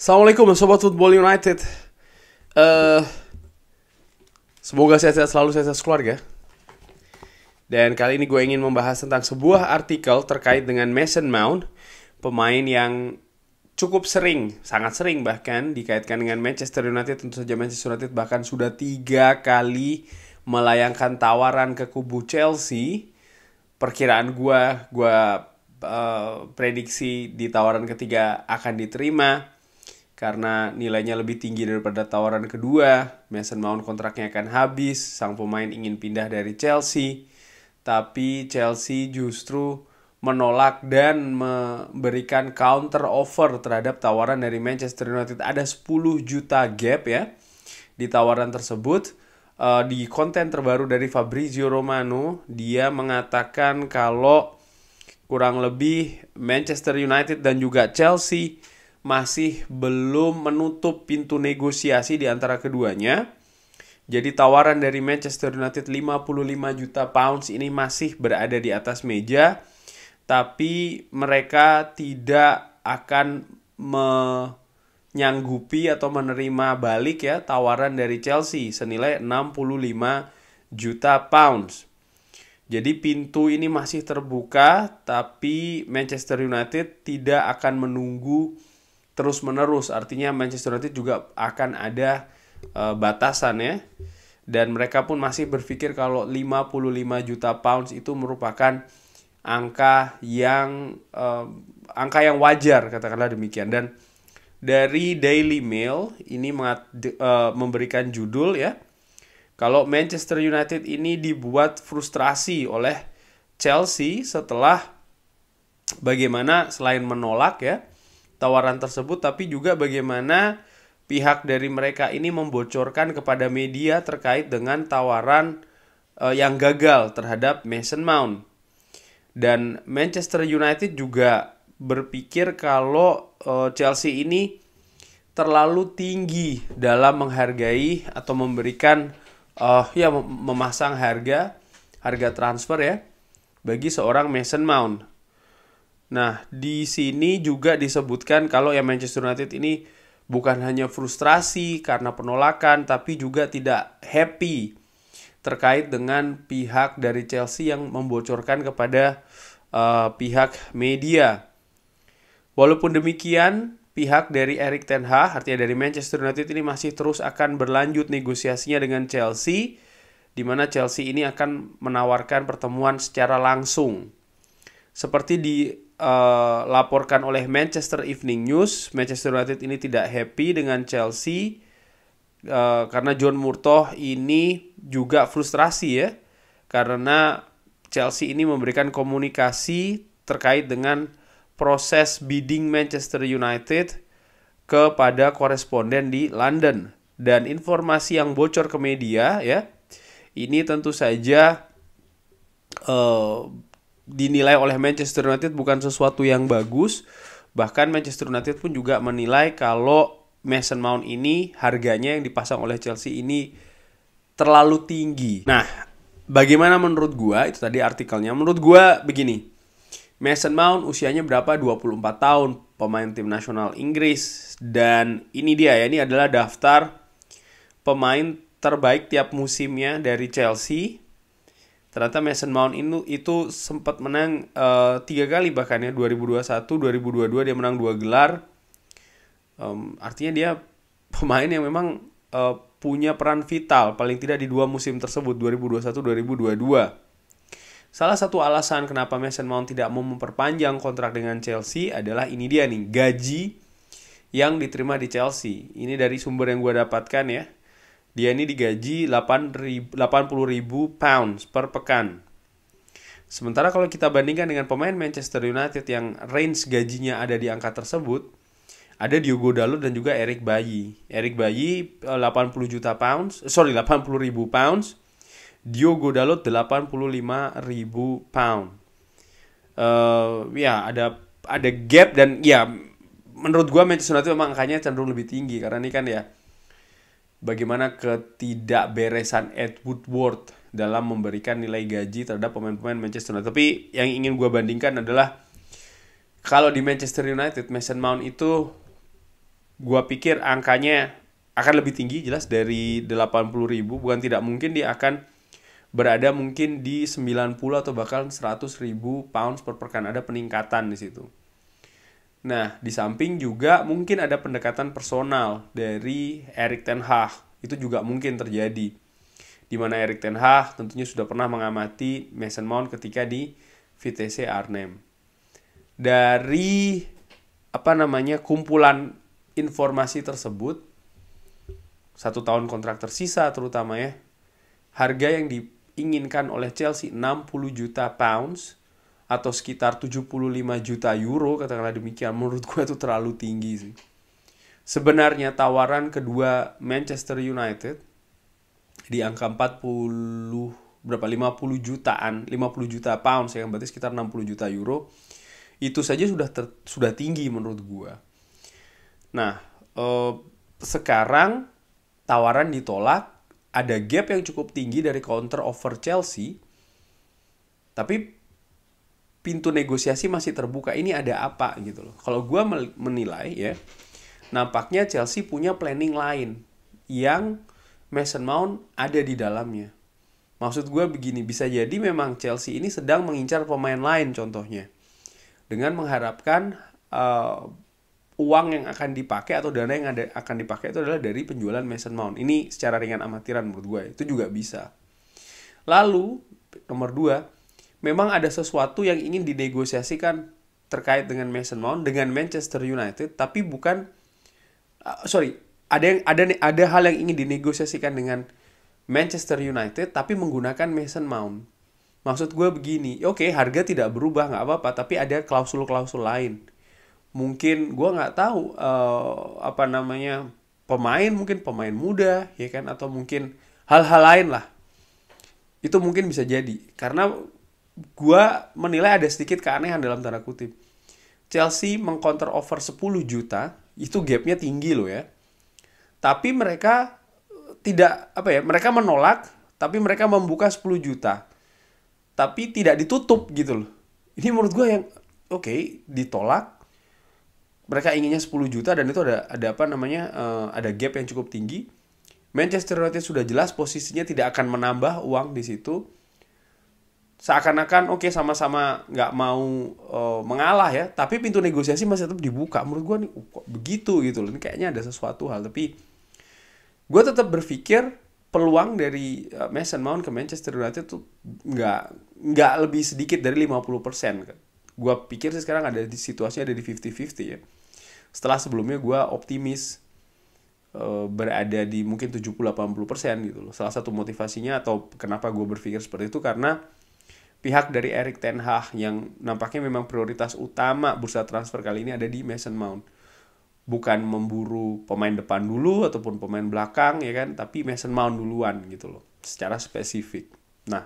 Assalamualaikum Sobat Football United. Eh, Semoga sehat-sehat selalu sehat-sehat keluarga Dan kali ini gue ingin membahas tentang sebuah artikel terkait dengan Mason Mount Pemain yang cukup sering, sangat sering bahkan dikaitkan dengan Manchester United. Tentu saja Manchester United bahkan sudah tiga kali melayangkan tawaran ke kubu Chelsea. Perkiraan gue, gue uh, prediksi di tawaran ketiga akan diterima karena nilainya lebih tinggi daripada tawaran kedua. Mason Mount kontraknya akan habis, sang pemain ingin pindah dari Chelsea, tapi Chelsea justru menolak dan memberikan counter offer terhadap tawaran dari Manchester United. Ada 10 juta gap ya di tawaran tersebut. Uh, di konten terbaru dari Fabrizio Romano, dia mengatakan kalau kurang lebih Manchester United dan juga Chelsea masih belum menutup pintu negosiasi di antara keduanya. Jadi tawaran dari Manchester United 55 juta pounds ini masih berada di atas meja tapi mereka tidak akan menyanggupi atau menerima balik ya tawaran dari Chelsea senilai 65 juta pounds. Jadi pintu ini masih terbuka tapi Manchester United tidak akan menunggu terus menerus artinya Manchester United juga akan ada uh, batasan ya. Dan mereka pun masih berpikir kalau 55 juta pounds itu merupakan angka yang uh, angka yang wajar katakanlah demikian. Dan dari Daily Mail ini mengat, uh, memberikan judul ya kalau Manchester United ini dibuat frustrasi oleh Chelsea setelah bagaimana selain menolak ya tawaran tersebut tapi juga bagaimana pihak dari mereka ini membocorkan kepada media terkait dengan tawaran uh, yang gagal terhadap Mason Mount. Dan Manchester United juga berpikir kalau uh, Chelsea ini terlalu tinggi dalam menghargai atau memberikan uh, ya memasang harga harga transfer ya bagi seorang Mason Mount. Nah, di sini juga disebutkan kalau ya Manchester United ini bukan hanya frustrasi karena penolakan, tapi juga tidak happy terkait dengan pihak dari Chelsea yang membocorkan kepada uh, pihak media. Walaupun demikian, pihak dari Erik Ten Hag, artinya dari Manchester United ini masih terus akan berlanjut negosiasinya dengan Chelsea, di mana Chelsea ini akan menawarkan pertemuan secara langsung. Seperti di dilaporkan eh, oleh Manchester Evening News, Manchester United ini tidak happy dengan Chelsea uh, karena John Murtoh ini juga frustrasi ya karena Chelsea ini memberikan komunikasi terkait dengan proses bidding Manchester United kepada koresponden di London. Dan informasi yang bocor ke media ya ini tentu saja uh, dinilai oleh Manchester United bukan sesuatu yang bagus. Bahkan Manchester United pun juga menilai kalau Mason Mount ini harganya yang dipasang oleh Chelsea ini terlalu tinggi. Nah, bagaimana menurut gua? Itu tadi artikelnya. Menurut gua begini. Mason Mount usianya berapa? 24 tahun, pemain tim nasional Inggris dan ini dia ya, ini adalah daftar pemain terbaik tiap musimnya dari Chelsea ternyata Mason Mount itu itu sempat menang uh, tiga kali bahkan ya 2021 2022 dia menang dua gelar. Um, artinya dia pemain yang memang uh, punya peran vital paling tidak di dua musim tersebut 2021 2022 salah satu alasan kenapa Mason Mount tidak mau memperpanjang kontrak dengan Chelsea adalah ini dia nih gaji yang diterima di Chelsea. Ini dari sumber yang gue dapatkan ya dia ini digaji 80 ribu pounds per pekan. Sementara kalau kita bandingkan dengan pemain Manchester United yang range gajinya ada di angka tersebut, ada Diogo Dalot dan juga Eric Bayi. Eric Bayi 80 eh, juta pounds, eh, sorry 80 ribu pounds. Diogo Dalot 85 ribu pound. Uh, ya ada ada gap dan ya menurut gua Manchester United memang angkanya cenderung lebih tinggi karena ini kan ya bagaimana ketidakberesan Ed Woodward dalam memberikan nilai gaji terhadap pemain-pemain Manchester United. Tapi yang ingin gue bandingkan adalah kalau di Manchester United Mason Mount itu gua pikir angkanya akan lebih tinggi jelas dari 80 ribu bukan tidak mungkin dia akan berada mungkin di 90 atau bahkan 100 ribu pounds per pekan ada peningkatan di situ. Nah, di samping juga mungkin ada pendekatan personal dari Erik Ten Hag. Itu juga mungkin terjadi. Di mana Erik Ten Hag tentunya sudah pernah mengamati Mason Mount ketika di VTC Arnhem. Dari apa namanya kumpulan informasi tersebut satu tahun kontrak tersisa terutama ya harga yang diinginkan oleh Chelsea 60 juta pounds atau sekitar 75 juta euro katakanlah demikian menurut gue itu terlalu tinggi sih. Sebenarnya tawaran kedua Manchester United di angka 40 berapa 50 jutaan 50 juta pounds yang berarti sekitar 60 juta euro itu saja sudah ter, sudah tinggi menurut gue nah eh, sekarang tawaran ditolak ada gap yang cukup tinggi dari counter offer Chelsea tapi pintu negosiasi masih terbuka. Ini ada apa gitu loh. Kalau gue menilai ya, nampaknya Chelsea punya planning lain yang Mason Mount ada di dalamnya. Maksud gue begini, bisa jadi memang Chelsea ini sedang mengincar pemain lain contohnya. Dengan mengharapkan uh, uang yang akan dipakai atau dana yang ada, akan dipakai itu adalah dari penjualan Mason Mount. Ini secara ringan amatiran menurut gue, itu juga bisa. Lalu, nomor dua, memang ada sesuatu yang ingin dinegosiasikan terkait dengan Mason Mount dengan Manchester United tapi bukan uh, sorry ada yang ada ada hal yang ingin dinegosiasikan dengan Manchester United tapi menggunakan Mason Mount. Maksud gue begini oke okay, harga tidak berubah nggak apa-apa tapi ada klausul-klausul lain. Mungkin gue nggak tahu uh, apa namanya pemain mungkin pemain muda ya kan atau mungkin hal-hal lain lah. Itu mungkin bisa jadi karena gue menilai ada sedikit keanehan dalam tanda kutip. Chelsea mengcounter over 10 juta, itu gapnya tinggi loh ya. Tapi mereka tidak apa ya, mereka menolak, tapi mereka membuka 10 juta. Tapi tidak ditutup gitu loh. Ini menurut gue yang oke, okay, ditolak. Mereka inginnya 10 juta dan itu ada ada apa namanya? Uh, ada gap yang cukup tinggi. Manchester United sudah jelas posisinya tidak akan menambah uang di situ seakan-akan oke okay, sama-sama nggak mau uh, mengalah ya tapi pintu negosiasi masih tetap dibuka. Menurut gue nih kok begitu? Gitu loh. Ini kayaknya ada sesuatu hal. Tapi gue tetap berpikir peluang dari uh, Mason Mount ke Manchester United tuh nggak nggak lebih sedikit dari 50% kan gue pikir sih sekarang ada di situasi ada di 50-50 ya. Setelah sebelumnya gue optimis uh, berada di mungkin 70-80% gitu loh. Salah satu motivasinya atau kenapa gue berpikir seperti itu karena pihak dari Erik Ten Hag yang nampaknya memang prioritas utama bursa transfer kali ini ada di Mason Mount. Bukan memburu pemain depan dulu ataupun pemain belakang ya kan, tapi Mason Mount duluan gitu loh, secara spesifik. Nah,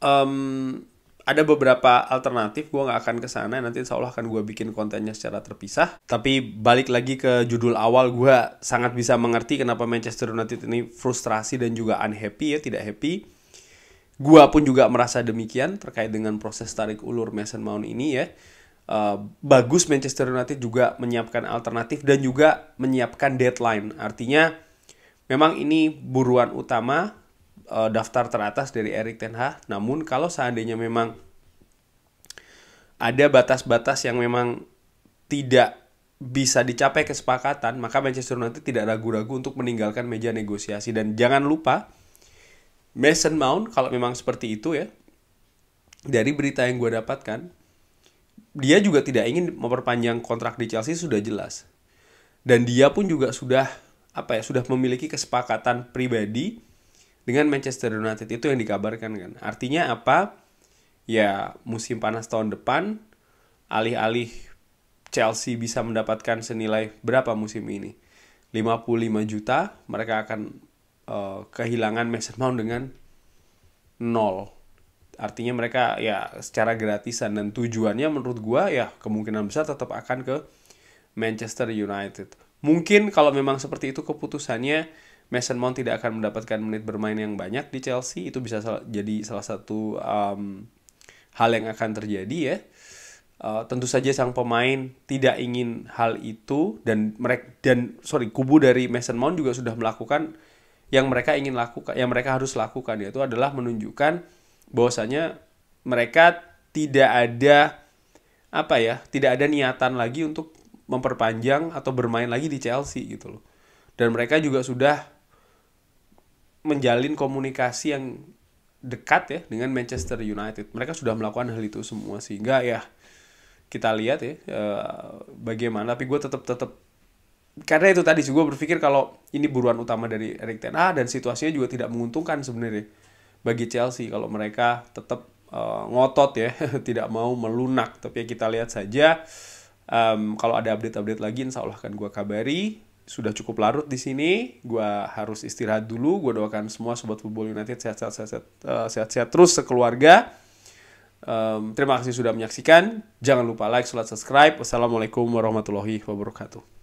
um, ada beberapa alternatif, gue nggak akan ke sana, nanti insya Allah akan gue bikin kontennya secara terpisah. Tapi balik lagi ke judul awal, gue sangat bisa mengerti kenapa Manchester United ini frustrasi dan juga unhappy ya, tidak happy Gua pun juga merasa demikian terkait dengan proses tarik ulur Mason Mount ini ya. Uh, bagus Manchester United juga menyiapkan alternatif dan juga menyiapkan deadline. Artinya memang ini buruan utama uh, daftar teratas dari Erik Ten Hag. Namun kalau seandainya memang ada batas-batas yang memang tidak bisa dicapai kesepakatan, maka Manchester United tidak ragu-ragu untuk meninggalkan meja negosiasi dan jangan lupa Mason Mount kalau memang seperti itu ya dari berita yang gue dapatkan dia juga tidak ingin memperpanjang kontrak di Chelsea sudah jelas. Dan dia pun juga sudah apa ya sudah memiliki kesepakatan pribadi dengan Manchester United. Itu yang dikabarkan kan. Artinya apa? Ya musim panas tahun depan alih-alih Chelsea bisa mendapatkan senilai berapa musim ini? 55 juta mereka akan uh, kehilangan Mason Mount dengan nol. Artinya mereka ya secara gratisan dan tujuannya menurut gua ya kemungkinan besar tetap akan ke Manchester United. Mungkin kalau memang seperti itu keputusannya Mason Mount tidak akan mendapatkan menit bermain yang banyak di Chelsea itu bisa sal jadi salah satu um, hal yang akan terjadi ya. Uh, tentu saja sang pemain tidak ingin hal itu dan mereka dan sorry kubu dari Mason Mount juga sudah melakukan yang mereka ingin lakukan yang mereka harus lakukan yaitu adalah menunjukkan bahwasanya mereka tidak ada apa ya tidak ada niatan lagi untuk memperpanjang atau bermain lagi di Chelsea gitu loh. Dan mereka juga sudah menjalin komunikasi yang dekat ya dengan Manchester United. Mereka sudah melakukan hal itu semua sehingga ya kita lihat ya uh, bagaimana. Tapi gue tetap tetap karena itu tadi gue berpikir kalau ini buruan utama dari Erik Ten Hag dan situasinya juga tidak menguntungkan sebenarnya bagi Chelsea kalau mereka tetap uh, ngotot ya tidak mau melunak tapi ya kita lihat saja um, kalau ada update-update lagi insya Allah akan gue kabari sudah cukup larut di sini gue harus istirahat dulu gue doakan semua sobat football United sehat-sehat sehat-sehat uh, terus sekeluarga Um, terima kasih sudah menyaksikan. Jangan lupa like, subscribe. Wassalamualaikum warahmatullahi wabarakatuh.